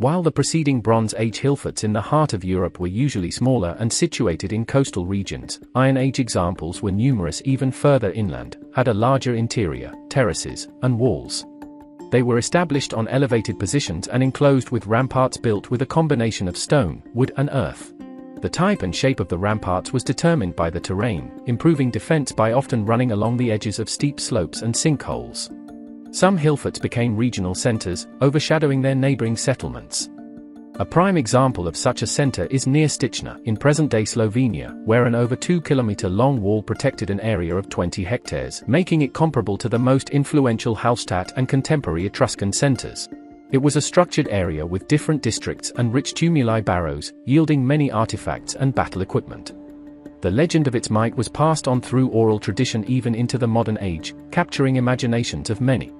While the preceding Bronze Age hillforts in the heart of Europe were usually smaller and situated in coastal regions, Iron Age examples were numerous even further inland, had a larger interior, terraces, and walls. They were established on elevated positions and enclosed with ramparts built with a combination of stone, wood and earth. The type and shape of the ramparts was determined by the terrain, improving defense by often running along the edges of steep slopes and sinkholes. Some hillforts became regional centers, overshadowing their neighboring settlements. A prime example of such a center is near Stična, in present-day Slovenia, where an over 2-kilometer-long wall protected an area of 20 hectares, making it comparable to the most influential Hallstatt and contemporary Etruscan centers. It was a structured area with different districts and rich tumuli barrows, yielding many artifacts and battle equipment. The legend of its might was passed on through oral tradition even into the modern age, capturing imaginations of many.